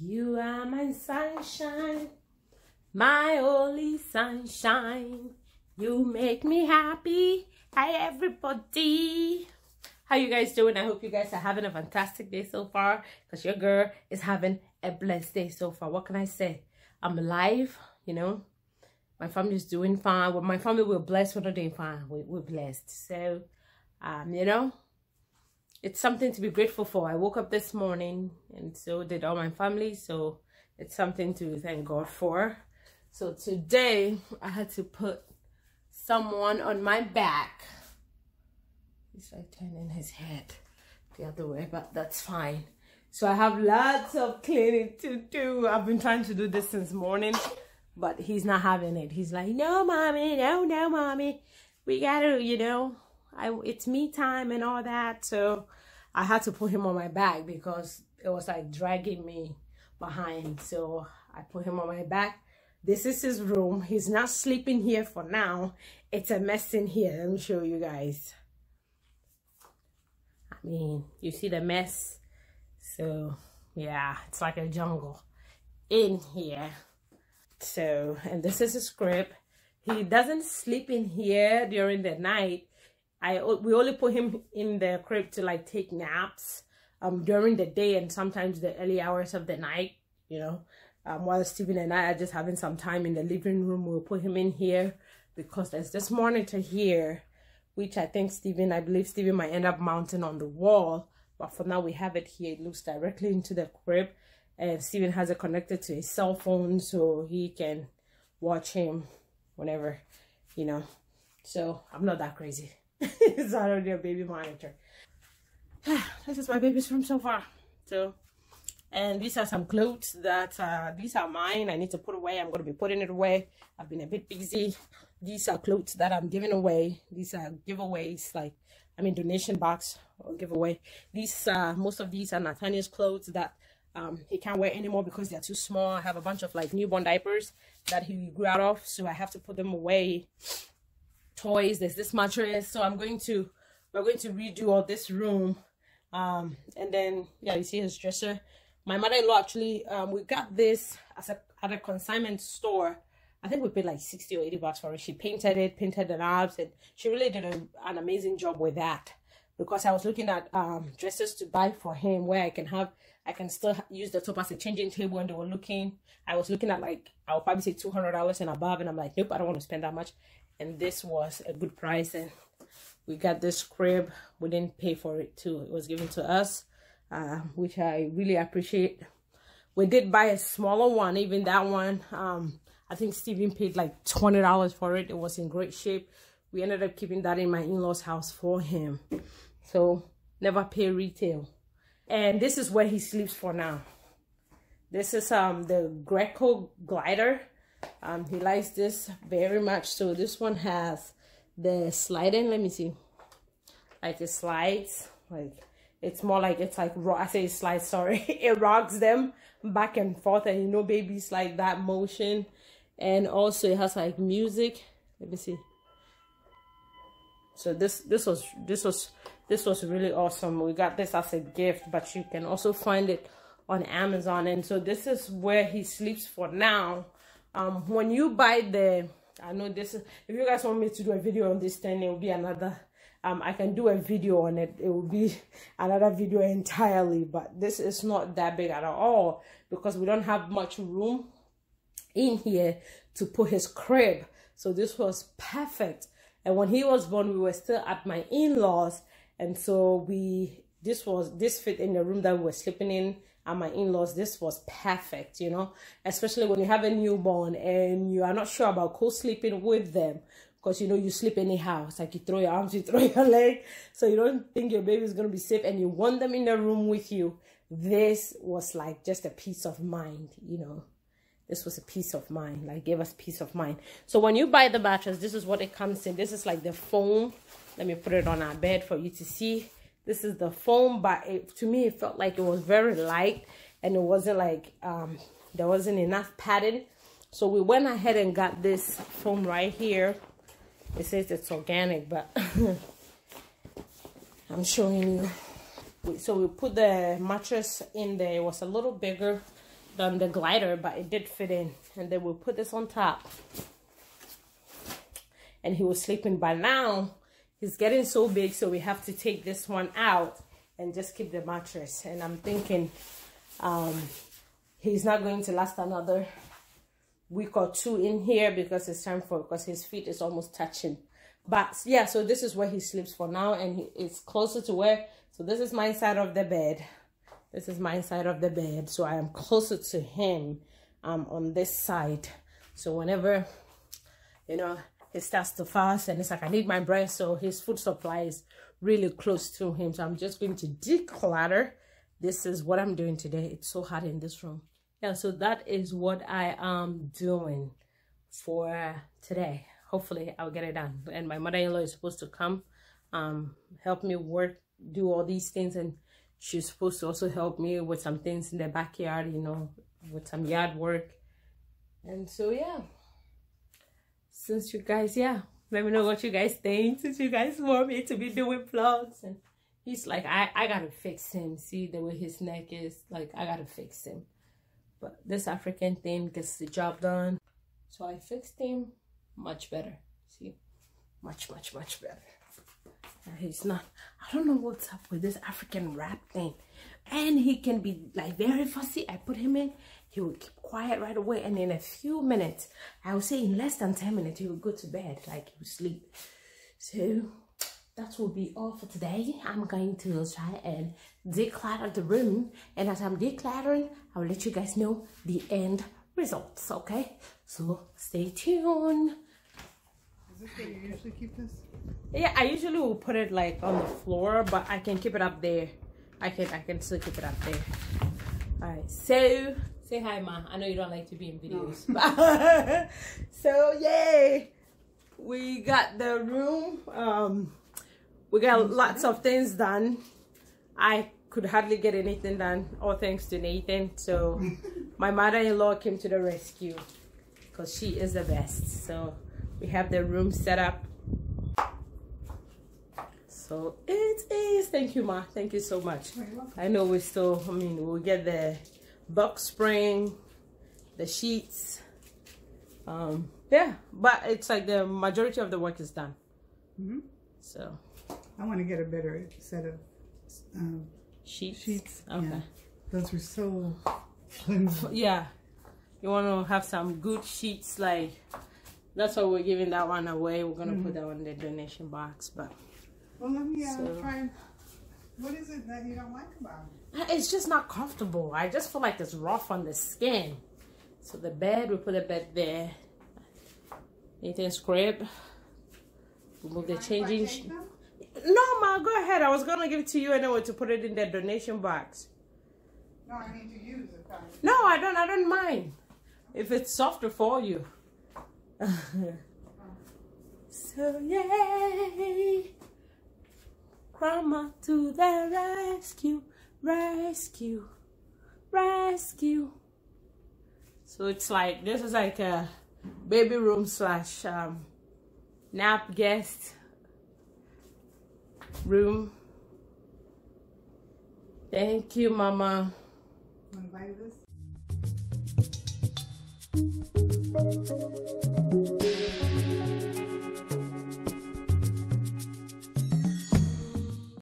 You are my sunshine, my only sunshine. You make me happy. Hi, everybody. How you guys doing? I hope you guys are having a fantastic day so far because your girl is having a blessed day so far. What can I say? I'm alive, you know. My family is doing fine. Well, my family, we're blessed. We're not doing fine. We, we're blessed. So, um, you know, it's something to be grateful for. I woke up this morning and so did all my family. So it's something to thank God for. So today I had to put someone on my back. He's like turning his head the other way, but that's fine. So I have lots of cleaning to do. I've been trying to do this since morning, but he's not having it. He's like, no, mommy, no, no, mommy. We gotta, you know, I it's me time and all that. So I had to put him on my back because it was like dragging me behind. So I put him on my back. This is his room. He's not sleeping here for now. It's a mess in here. Let me show you guys. I mean, you see the mess? So, yeah, it's like a jungle in here. So, and this is his crib. He doesn't sleep in here during the night I we only put him in the crib to like take naps um during the day and sometimes the early hours of the night, you know. Um, while Steven and I are just having some time in the living room, we'll put him in here because there's this monitor here, which I think Steven, I believe Steven might end up mounting on the wall. But for now, we have it here. It looks directly into the crib. And Steven has it connected to his cell phone so he can watch him whenever, you know. So I'm not that crazy. it's already a baby monitor. this is my baby's room so far. So, and these are some clothes that, uh, these are mine. I need to put away. I'm going to be putting it away. I've been a bit busy. These are clothes that I'm giving away. These are giveaways, like, I mean, donation box or giveaway. These, uh, most of these are Nathaniel's clothes that um, he can't wear anymore because they're too small. I have a bunch of like newborn diapers that he grew out of, so I have to put them away toys there's this mattress so i'm going to we're going to redo all this room um and then yeah you see his dresser my mother-in-law actually um we got this as a at a consignment store i think we paid like 60 or 80 bucks for it she painted it painted the knobs and she really did a, an amazing job with that because i was looking at um dresses to buy for him where i can have I can still use the top as a changing table and they were looking. I was looking at like, I'll probably say $200 and above. And I'm like, nope, I don't want to spend that much and this was a good price and we got this crib we didn't pay for it too. It was given to us uh, which i really appreciate. We did buy a smaller one even that one um, i think steven paid like 20 dollars for it. It was in great shape. We ended up keeping that in my in-laws house for him. So never pay retail. And this is where he sleeps for now. This is um the Graco glider um he likes this very much. So this one has the sliding. Let me see. Like it slides. Like it's more like it's like i say it slides sorry. It rocks them back and forth. And you know babies like that motion. And also it has like music. Let me see. So this this was this was this was really awesome. We got this as a gift but you can also find it on amazon. And so this is where he sleeps for now um when you buy the i know this if you guys want me to do a video on this then it will be another um i can do a video on it. It will be another video entirely but this is not that big at all because we don't have much room in here to put his crib. So this was perfect. And when he was born we were still at my in-laws. And so we this was this fit in the room that we were sleeping in and my in-laws this was perfect you know? Especially when you have a newborn and you are not sure about co-sleeping with them because you know you sleep anyhow. It's like you throw your arms you throw your leg. So you don't think your baby is going to be safe and you want them in the room with you. This was like just a peace of mind you know? This was a peace of mind like gave us peace of mind. So when you buy the mattress this is what it comes in. This is like the foam. Let me put it on our bed for you to see this is the foam, but it, to me, it felt like it was very light and it wasn't like, um, there wasn't enough padding. So we went ahead and got this foam right here. It says it's organic, but I'm showing you. So we put the mattress in there. It was a little bigger than the glider, but it did fit in. And then we'll put this on top. And he was sleeping by now. He's getting so big, so we have to take this one out and just keep the mattress. And I'm thinking um, he's not going to last another week or two in here because it's time for because his feet is almost touching. But yeah so this is where he sleeps for now and he, it's closer to where so this is my side of the bed. This is my side of the bed so i am closer to him um on this side. So whenever you know he starts to fast and it's like i need my breast so his food supply is really close to him. So i'm just going to declutter. This is what i'm doing today. It's so hot in this room. Yeah so that is what i am doing for today. Hopefully i'll get it done. And my mother-in-law is supposed to come um help me work do all these things. And she's supposed to also help me with some things in the backyard you know with some yard work. And so yeah since you guys yeah let me know what you guys think since you guys want me to be doing vlogs and he's like i i gotta fix him see the way his neck is like i gotta fix him but this African thing gets the job done. So I fixed him much better. See, much, much, much better. He's not, I don't know what's up with this African wrap thing. And he can be like very fussy. I put him in, he will keep quiet right away. And in a few minutes, I would say in less than 10 minutes, he will go to bed, like he will sleep. So that will be all for today. I'm going to try and declutter the room. And as I'm decluttering, I'll let you guys know the end results, okay? So stay tuned. Is this where you usually keep this? Yeah, I usually will put it like on the floor, but I can keep it up there. I can I can still keep it up there. Alright, so say hi ma. I know you don't like to be in videos. No. so yay! We got the room. Um we got lots of things done. I could hardly get anything done, all thanks to Nathan. So my mother-in-law came to the rescue because she is the best. So we have the room set up. So it is. Thank you, Ma. Thank you so much. I know we still, I mean, we'll get the box spring, the sheets. Um, yeah, but it's like the majority of the work is done. Mm -hmm. So I want to get a better set of um, sheets. Sheets. Okay. Yeah. Those were so. yeah, you want to have some good sheets. Like that's why we're giving that one away. We're gonna mm -hmm. put mm-hmm. that one in the donation box. But well, let me uh, so, try. What is it that you don't like about it? It's just not comfortable. I just feel like it's rough on the skin. So the bed, we put a bed there. Nathan's crib. We move the changing. No, ma, go ahead. I was gonna give it to you anyway to put it in the donation box. No, I need to use it. No, I don't. I don't mind if it's softer for you. so yay, grandma to the rescue, rescue, rescue. So it's like this is like a baby room slash um, nap guest room. Thank you, Mama.